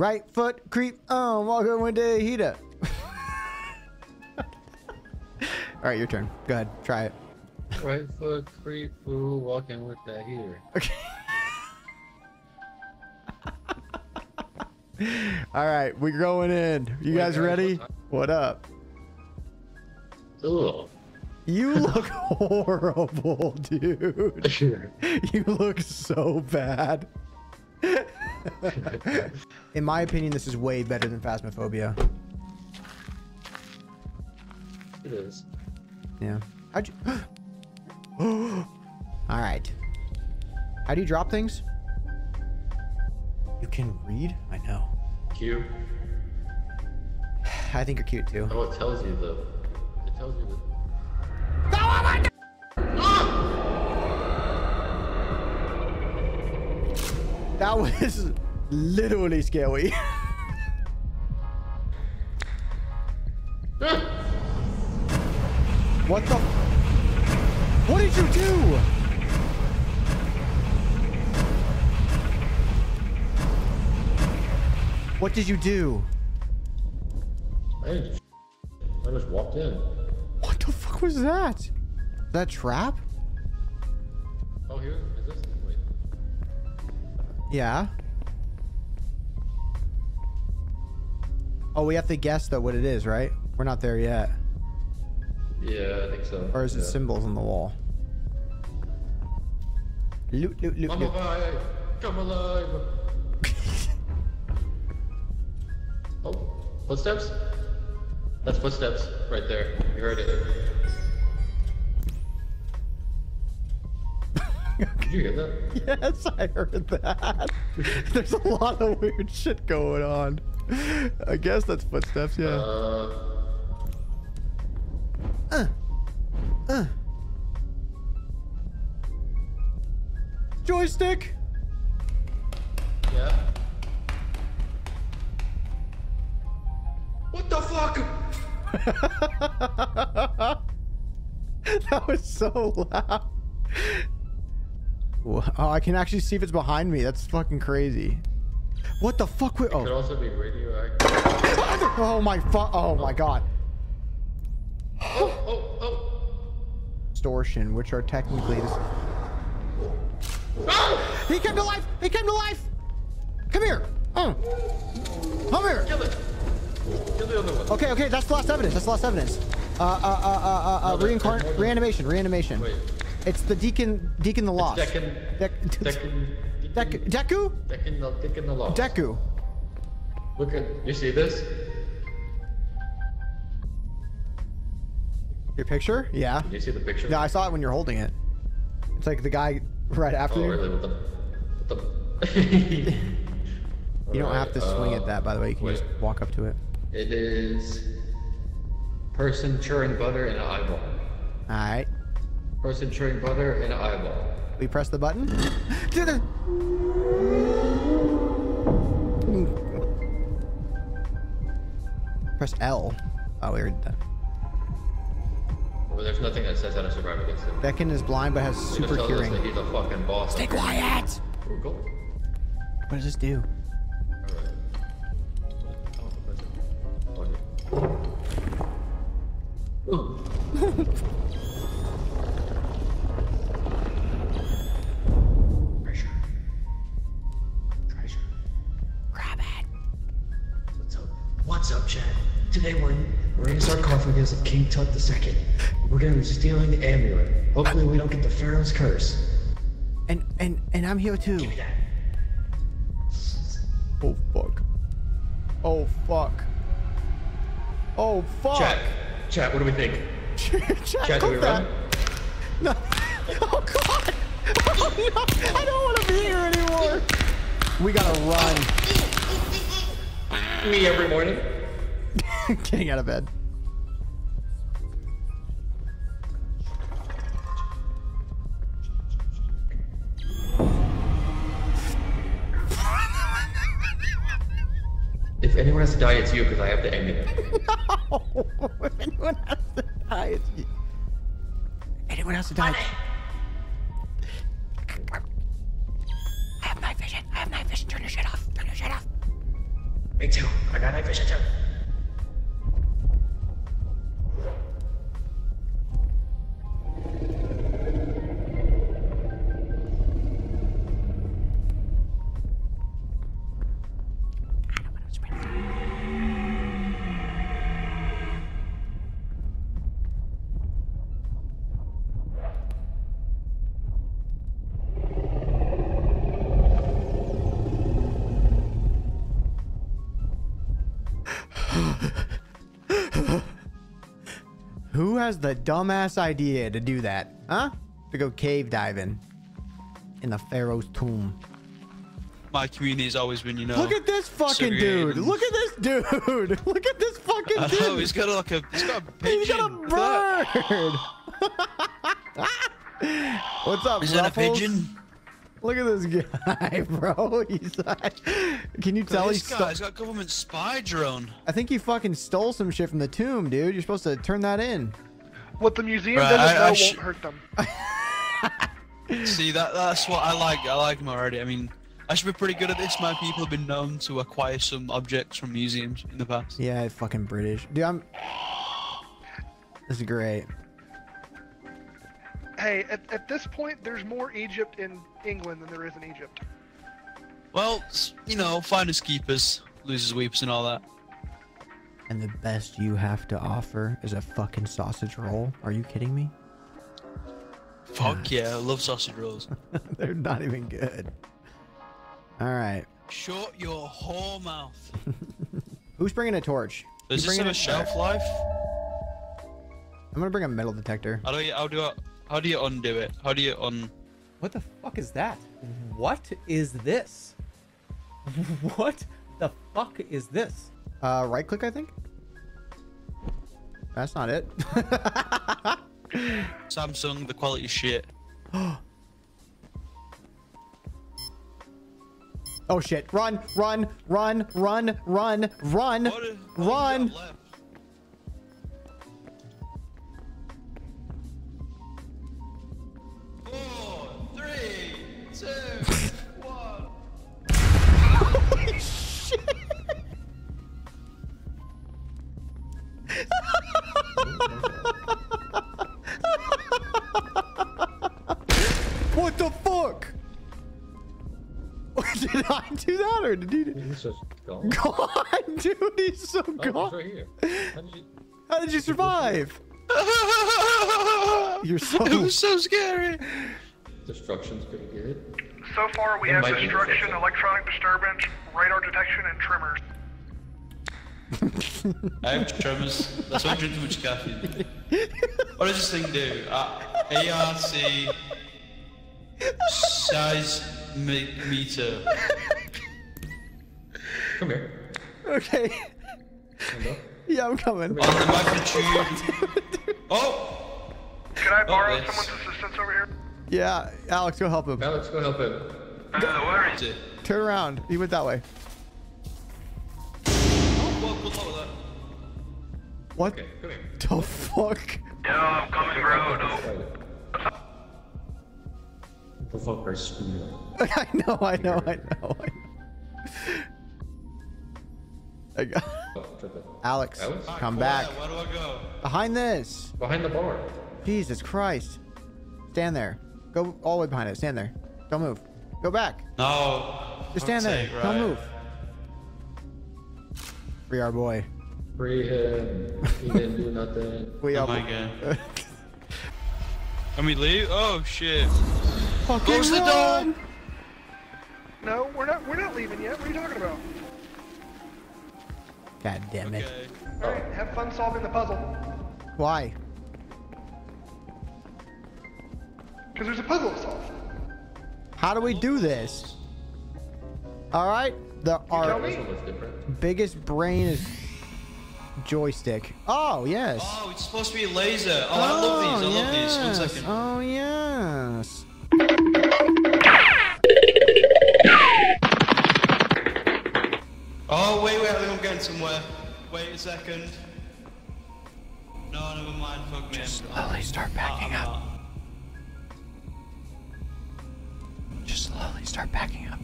Right foot creep on, walking with the heater. All right, your turn. Go ahead, try it. Right foot creep, ooh, walking with that heater. Okay. All right, we're going in. You guys guys, ready? what What up? Ugh. You look horrible, dude. You look so bad. In my opinion, this is way better than Phasmophobia. It is. Yeah. How'd you? All right. How do you drop things? You can read? I know. Cute. I think you're cute too. Oh, it tells you though. It tells you the. That was literally scary. what the? What did you do? What did you do? I. I just walked in. What the fuck was that? that trap? Yeah. Oh, we have to guess though what it is, right? We're not there yet. Yeah, I think so. Or is it symbols on the wall? Loot, loot, loot, I'm loot. alive. Come alive. oh, footsteps. That's footsteps right there. You heard it. Did you hear that? Yes, I heard that. There's a lot of weird shit going on. I guess that's footsteps, yeah. Uh, Uh. Uh. Joystick. yeah. What the fuck? that was so loud. Oh, I can actually see if it's behind me. That's fucking crazy. What the fuck? Could oh. also be radioactive. oh my fu- Oh my god. Oh, oh, oh. Distortion, which are technically. This- Ah! he came to life. He came to life. Come here. Uh. Come here. Kill it. Kill the other one. Okay, okay, that's the last evidence. That's the last evidence. Uh, uh, uh, uh, uh, uh No, there- reincarn- there's more than- reanimation, reanimation. Wait. It's the deacon, deacon the lost. Decan. Dec- Decan. Dec- Deku? Decan the Decan the lost. Deku. Look at. You see this? Your picture? Yeah. Did you see the picture? Yeah, I saw it when you're holding it. It's like the guy right after Oh, you. really? The? The? You don't have to swing at uh, that, by the way. You can wait. just walk up to it. It is person churning butter in an eyeball. All right. Person churning butter and eyeball. We press the button. Do the- Press L. Oh, we already did that. Well, there's nothing that says how to survive against him. Beckon is blind but has super tells us curing. that he's a fucking boss. Stay quiet! Ooh, go. What does this do? We're in the sarcophagus of King Tut II. We're gonna be stealing the amulet. Hopefully we don't get the Pharaoh's curse. And and and I'm here too. Give me that. Oh fuck. Oh fuck. Oh fuck. Chat. Chat, what do we think? Chat, Chat, do we that. run? No. Oh god. Oh no. I don't want to be here anymore. We gotta run. Me every morning. Getting out of bed. If anyone has to die, it's you because I have the amulet. No. If anyone has to die, it's you. Anyone has to die. I have night vision. I have night vision. Turn your shit off. Turn your shit off. Me too. I got night vision too. Who has the dumbass idea to do that? Huh? To go cave diving in the Pharaoh's tomb. My community has always been, you know. Look at this fucking dude. Look at this dude. Look at this fucking dude. know, he's got a, like a, he's got a pigeon. He's got a Look at that. bird. What's up, Is that a pigeon? Look at this guy, bro. He's like, can you tell This he's? guy's got government spy drone. I think he fucking stole some shit from the tomb, dude. You're supposed to turn that in. What the museum Right, doesn't I- know I won't hurt them. See that that's what I like. I like him already. I mean, I should be pretty good at this. My people have been known to acquire some objects from museums in the past. Yeah, fucking British, dude. I'm. This is great. Hey, at, at this point, there's more Egypt in England than there is in Egypt. Well, you know, finders keepers, losers weepers, and all that. And the best you have to offer is a fucking sausage roll. Are you kidding me? Fuck yeah, I love sausage rolls. They're not even good. All right. Shut your whole mouth. Who's bringing a torch? Does You this bringing have a shelf life? I'm gonna bring a metal detector. How do you how do I, how do you undo it? How do you un? What the fuck is that? What is this? what the fuck is this? Uh, right click, I think. That's not it. Samsung, the quality shit. oh shit! Run! Run! Run! Run! Run! Run! What is- what do you Run! Do that did he? He's just gone. God, dude, he's so Oh, gone. right here. How did you? How did you survive? You're so. It was so scary. Destruction's pretty good. So far, we It have destruction, destruction. electronic disturbance, radar detection, and tremors. I have tremors. That's why I drink too much caffeine. What does this thing do? Uh, ARC size meter. Come here. Okay. Stand up. Yeah, I'm coming. On the magnitude. Oh! Can I oh, borrow yes. someone's assistance over here? Yeah, Alex, go help him. Alex, go help him. Where is it? Turn around. He went that way. Oh, good luck with that. What Okay, come here. the fuck? Yeah, I'm coming, bro. Right. The fuck are screwed I know, I know, I know. I got Oh, trip it. Alex, Alex? come Where? back. Where do I go? Behind this. Behind the bar. Jesus Christ. Stand there. Go all the way behind it. Stand there. Don't move. Go back. No. Just stand there. sake, Don't move. Free our boy. Free him. He didn't do nothing. We Oh up. my god. Can we leave? Oh shit. Fucking Close the door. No, we're not. We're not leaving yet. What are you talking about? God damn it. Okay. All right, have fun solving the puzzle. Why? Because there's a puzzle to solve. How do we do this? All right. The tell our me? This one looks different. biggest brain is joystick. Oh yes. Oh, it's supposed to be a laser. Oh, I love these. I love these. One yes. Oh yes. Oh, wait, wait, I think I'm getting somewhere. Wait a second. No, never mind, fuck me. Just slowly start backing up. Not. Just slowly start backing up.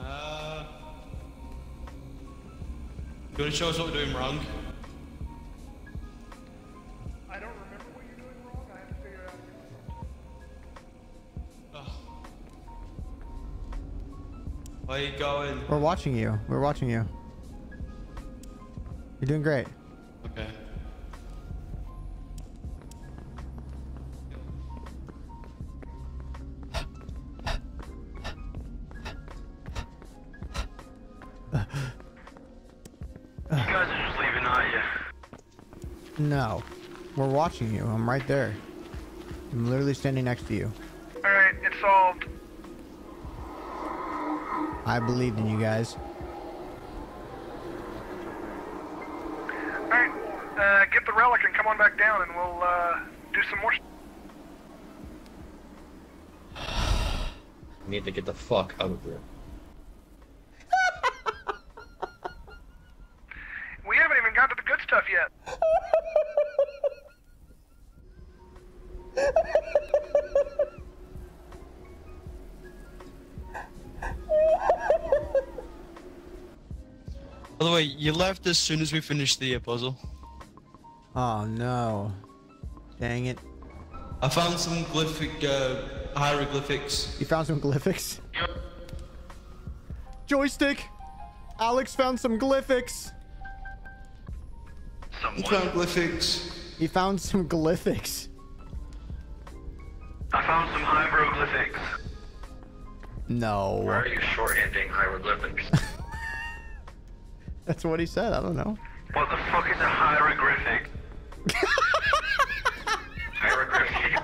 Uh. You wanna show us what we're doing wrong? Where are you going? We're watching you. We're watching you. You're doing great. Okay. You guys are just leaving, aren't you? No. We're watching you. I'm right there. I'm literally standing next to you. I believed in you guys. All right, uh, get the relic and come on back down, and we'll uh, do some more. Need to get the fuck out of here. You left as soon as we finished the uh, puzzle. Oh no. Dang it. I found some glyphic uh, hieroglyphics. You found some glyphics? Joystick! Alex found some glyphics! You found glyphics. He found some glyphics. I found some hieroglyphics. No. Why are you shorthanding hieroglyphics? That's what he said. I don't know. What the fuck is a hieroglyphic? Hieroglyphic.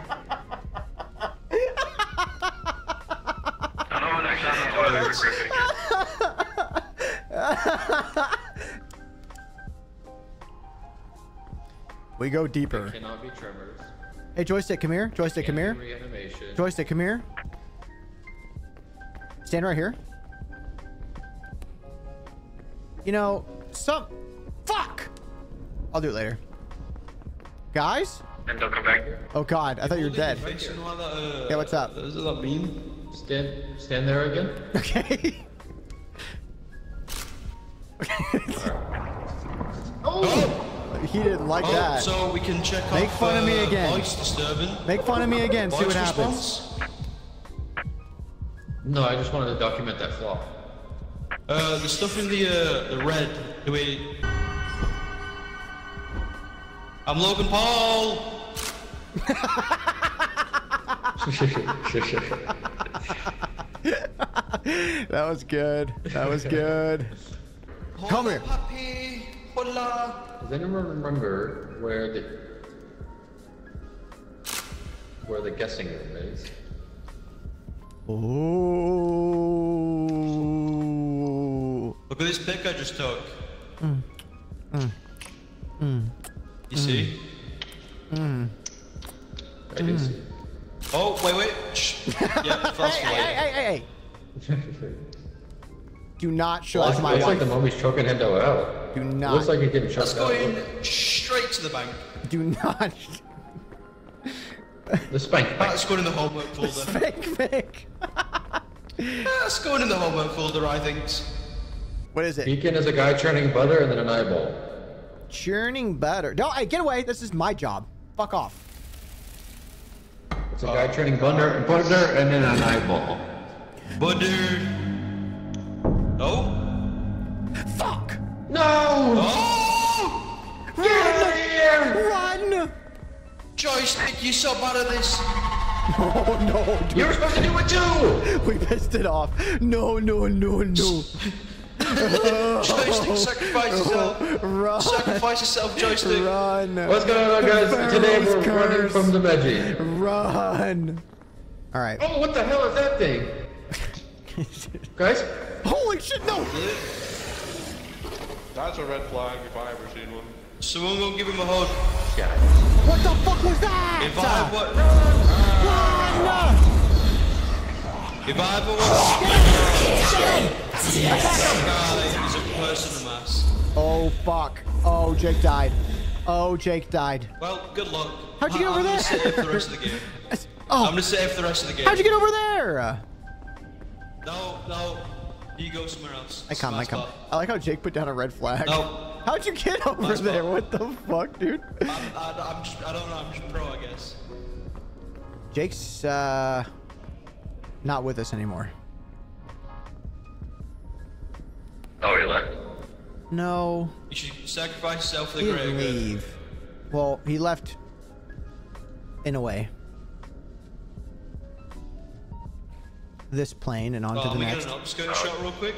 I don't understand what a hieroglyphic. We go deeper. Cannot be tremors. Hey, Joystick, come here. Joystick, come here. Joystick, come here. Stand right here. You know, some... Fuck! I'll do it later. Guys? And don't come back. Oh god, I thought you were dead. Facing uh, Yeah, what's up? Is that beam? Stand, stand there again. Okay. Oh! he didn't like Oh, that. so we can check Make off, fun of me uh, again. Voice disturbing. Make fun of me again, see Voice what happens. No, I just wanted to document that flaw. Uh, the stuff in the uh, the red. Do we? I'm Logan Paul. That was good. That was good. Come here. Happy. Hola. Does anyone remember where the where the guessing room is? Ooh. Look at this pic I just took. Mm. mm. mm. You see? I did see. Oh, wait, wait. Shh. yeah, fast Hey, hey, hey, hey, hey. Do not show Looks us my like wife. the mummy's choking Hendo out. Do not. Looks like he's getting Let's go out. in straight to the bank. Do not. The spank. That's going in the homework folder. The Fake, fake. That's going in the homework folder, I think. What is it? Beacon is a guy churning butter and then an eyeball. Churning butter. No, hey, get away. This is my job. Fuck off. It's a guy churning butter, butter and then an eyeball. Butter. No? Fuck. No! Oh! Get out of here. Run! Joystick, you so bad at this. Oh no, dude. You were supposed to do it too! We pissed it off. No, no, no, no. Joystick, sacrifice yourself. Run. Sacrifice yourself, Joystick. Run. What's going on, guys? Today we're Pharaoh's running from the veggie. Run. All right. Oh, what the hell is that thing? Guys? Holy shit, no. That's a red flag if I ever seen one. Someone go give him a hug. What the fuck was that? If I ever, Run. If I ever was, is a person mass. Oh fuck. Oh, Jake died. Oh, Jake died. Well, good luck. How'd you get over I'm there? gonna sit here for the rest of the game. I'm Oh, gonna sit here for the rest of the game. how'd you get over there? No, no. You go somewhere else. I come, I Nice come. I like how Jake put down a red flag. No. How'd you get over Nice there? spot. What the fuck, dude? I'm, I, I'm just, I don't know. I'm just pro, I guess. Jake's uh not with us anymore. Oh, he left. No, You should sacrifice yourself for he the didn't greater good. leave. Well, he left in a way. This plane and on Oh, to am the we next. getting an upskirt shot real quick?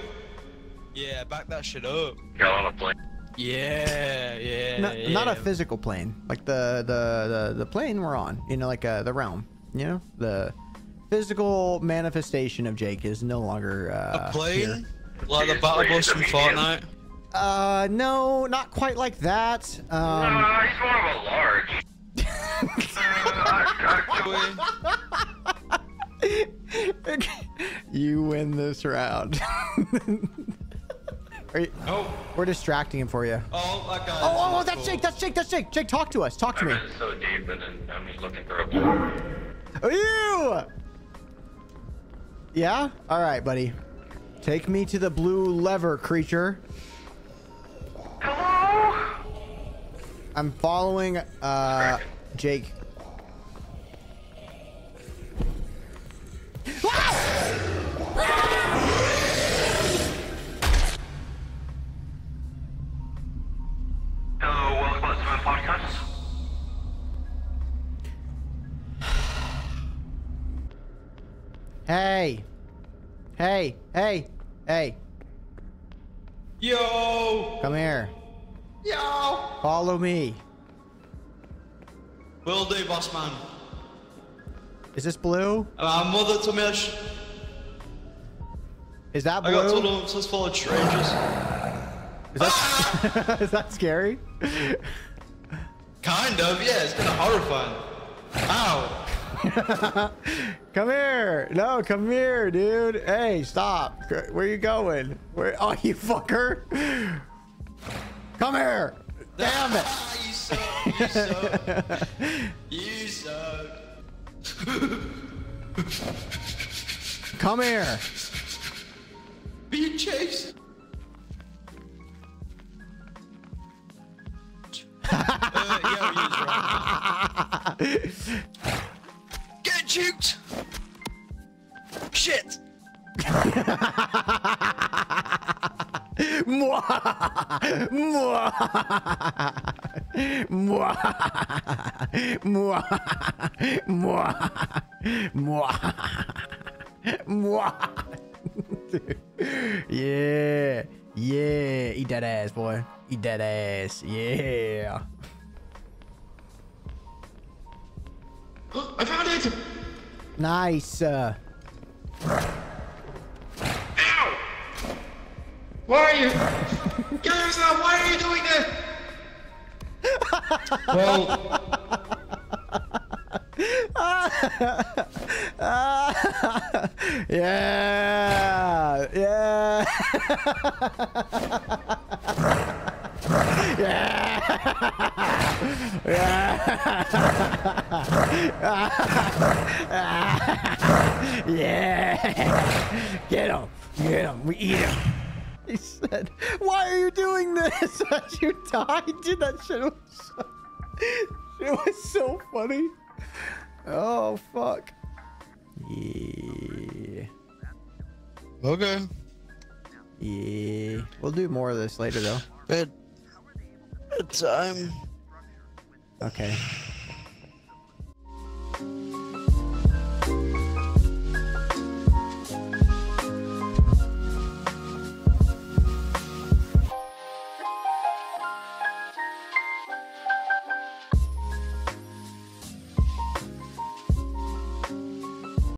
Yeah, back that shit up. Got on a plane. Yeah, yeah. Not, yeah. not a physical plane, like the the the, the plane we're on. You know, like uh, the realm. You know, the physical manifestation of Jake is no longer uh, A plane? here. Like the It's battle like bus from. Fortnite? Uh, no, not quite like that. Um, uh, he's more of a large. you win this round. Are you, Oh, we're distracting him for you. oh, that guy. Oh, oh, oh, that's Jake. That's Jake. That's Jake. Jake, talk to us. Talk to I'm me. in so deep, and I'm just looking for a blue. Yeah. All right, buddy. Take me to the blue lever, creature. Hello? I'm following uh Jake. Hey. Hey. Hey. Hey. Yo! Come here. Yo! Follow me. Will do, boss man. Is this blue? My mother told me Is that blue? I got told? I'm supposed to follow strangers. Is that, ah! is that scary? Kind of, yeah, it's kind of horrifying. Ow! Come here. No, come here, dude. Hey, stop. Where you going? Where? Oh, you fucker. Come here. Damn it. Ah, you suck, you suck. you suck. Come here. Being chased. uh, yeah, he is right. Get juked! Dude. Yeah. Yeah. Eat that ass, boy. Eat that ass. Yeah. I found it! Nice. Uh, Why are you? Kill yourself! Why are you doing this? well, yeah. Yeah. yeah. Get him. Get him. We eat him. Said, Why are you doing this? As you died, dude, that shit was so, it was so funny. Oh, fuck. Yeah. Okay. Yeah. We'll do more of this later, though. Bed. Bedtime. Um, okay.